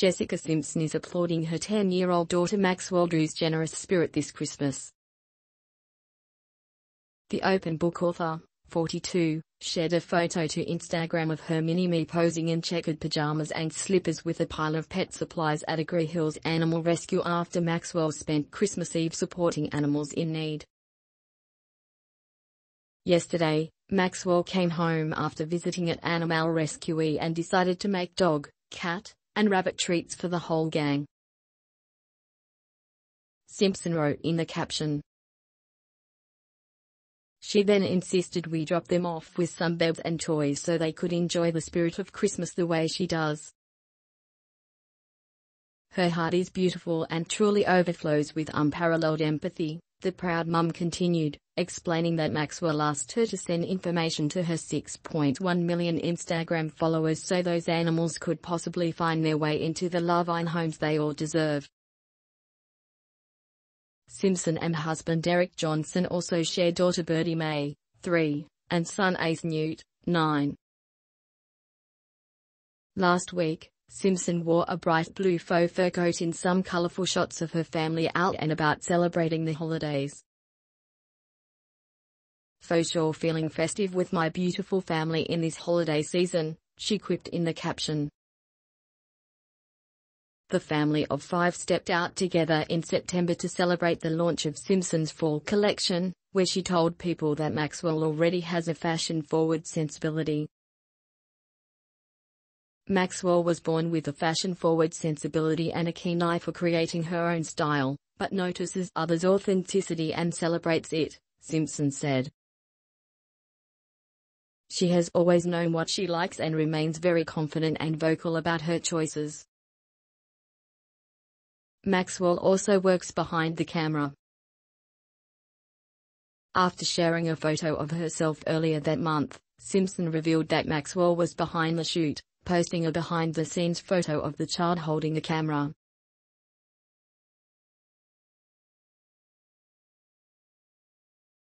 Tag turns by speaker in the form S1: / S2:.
S1: Jessica Simpson is applauding her 10-year-old daughter Maxwell Drew's generous spirit this Christmas. The open book author, 42, shared a photo to Instagram of her mini-me posing in checkered pajamas and slippers with a pile of pet supplies at Agoura Hills Animal Rescue after Maxwell spent Christmas Eve supporting animals in need. Yesterday, Maxwell came home after visiting at Animal Rescue and decided to make dog, cat, and rabbit treats for the whole gang. Simpson wrote in the caption. She then insisted we drop them off with some beds and toys so they could enjoy the spirit of Christmas the way she does. Her heart is beautiful and truly overflows with unparalleled empathy, the proud mum continued, explaining that Maxwell asked her to send information to her 6.1 million Instagram followers so those animals could possibly find their way into the loving homes they all deserve. Simpson and husband Eric Johnson also share daughter Birdie Mae, 3, and son Ace Knute, 9. Last week, Simpson wore a bright blue faux fur coat in some colorful shots of her family out and about celebrating the holidays. For sure feeling festive with my beautiful family in this holiday season, she quipped in the caption. The family of five stepped out together in September to celebrate the launch of Simpson's fall collection, where she told people that Maxwell already has a fashion-forward sensibility. Maxwell was born with a fashion-forward sensibility and a keen eye for creating her own style, but notices others' authenticity and celebrates it, Simpson said. She has always known what she likes and remains very confident and vocal about her choices. Maxwell also works behind the camera. After sharing a photo of herself earlier that month, Simpson revealed that Maxwell was behind the shoot, posting a behind-the-scenes photo of the child holding the camera.